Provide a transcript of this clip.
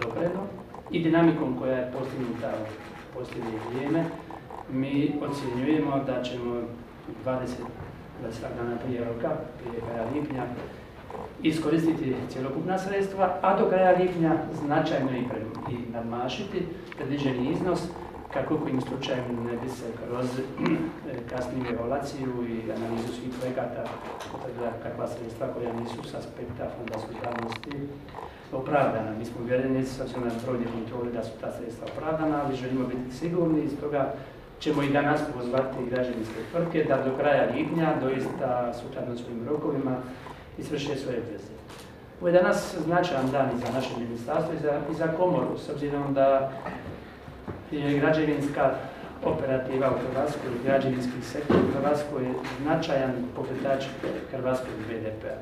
odobreno i dinamikom koja je postignuta u posljednje vrijeme, mi ocjenjujemo da ćemo 20, 20 dana prije roka, prije kraja lipnja, iskoristiti cjelokupna sredstva, a do kraja lipnja značajno i, i nadmašiti predviđeni iznos kako kojim slučajem ne bi se kroz kasniju evaluaciju i analizu svih projekata kakva sredstva koja nisu s aspekta fonda solidarnosti opravdana. Mi smo uvjereni s obzirom na brojne kontrole da su ta sredstva opravdana, ali želimo biti sigurni i stoga ćemo i danas pozvati građevinske tvrtke da do kraja lipnja doista sukladno svojim rokovima izvrše svoje obveze. Ovo je danas značajan dan i za naše ministarstvo i za, i za komoru, s obzirom da je građevinska operativa u Hrvatskoj, građevinski sektor u Hrvatskoj je značajan pokretač hrvatskog BDP-a.